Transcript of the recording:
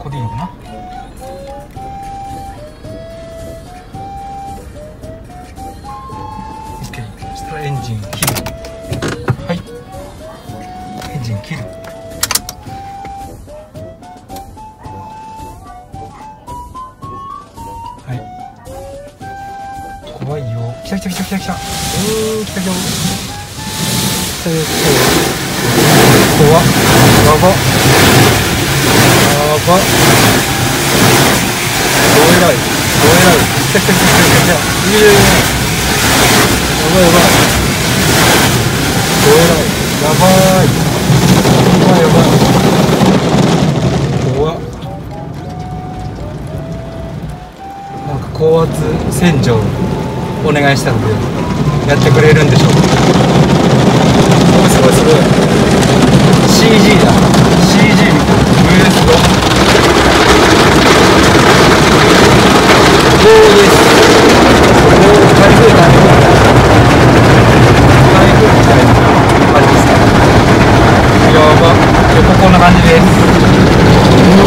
こでいいのかな？そしたらエンジン切る。はい。エンジン切る。はい。怖いよ。来た来た来た来た来た。うー来たよ来たよ。来たよ。ば。やば。どえらい。どえらい。い。やい。やい。ややばい。やばい。どえらい。やばい。やばい。やばい。怖っなんか高圧洗浄お願い。したんでやってくれるんでしょうかすごいすごいすごい CG だ CG みたいなえー、すごいおーですおー台風台風台風みたいな感じですかやば横こんな感じです。